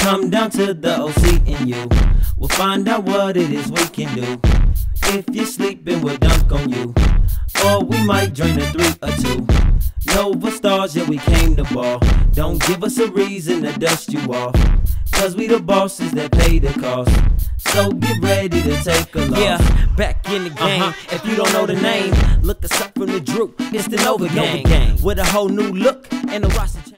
come down to the OC and you. We'll find out what it is we can do. If you're sleeping, we'll dunk on you. Or we might drain a three or two. Novastars, yeah, we came to ball. Don't give us a reason to dust you off. Cause we the bosses that pay the cost. So get ready to take a loss. Yeah, back in the game. Uh-huh. If you don't know the name, look us up from the droop. It's the Nova, Gang. With a whole new look and a roster change.